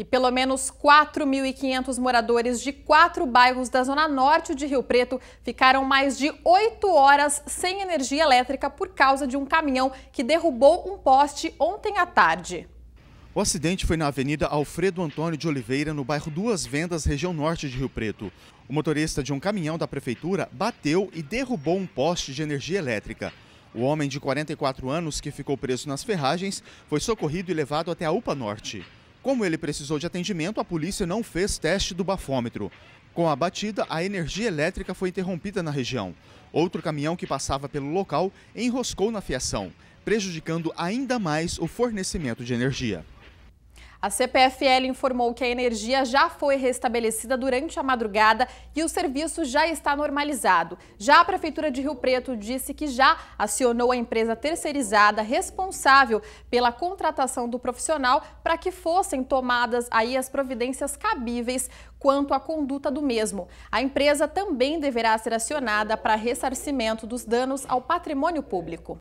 E pelo menos 4.500 moradores de quatro bairros da zona norte de Rio Preto ficaram mais de oito horas sem energia elétrica por causa de um caminhão que derrubou um poste ontem à tarde. O acidente foi na Avenida Alfredo Antônio de Oliveira, no bairro Duas Vendas, região norte de Rio Preto. O motorista de um caminhão da prefeitura bateu e derrubou um poste de energia elétrica. O homem de 44 anos, que ficou preso nas ferragens, foi socorrido e levado até a UPA Norte. Como ele precisou de atendimento, a polícia não fez teste do bafômetro. Com a batida, a energia elétrica foi interrompida na região. Outro caminhão que passava pelo local enroscou na fiação, prejudicando ainda mais o fornecimento de energia. A CPFL informou que a energia já foi restabelecida durante a madrugada e o serviço já está normalizado. Já a Prefeitura de Rio Preto disse que já acionou a empresa terceirizada responsável pela contratação do profissional para que fossem tomadas aí as providências cabíveis quanto à conduta do mesmo. A empresa também deverá ser acionada para ressarcimento dos danos ao patrimônio público.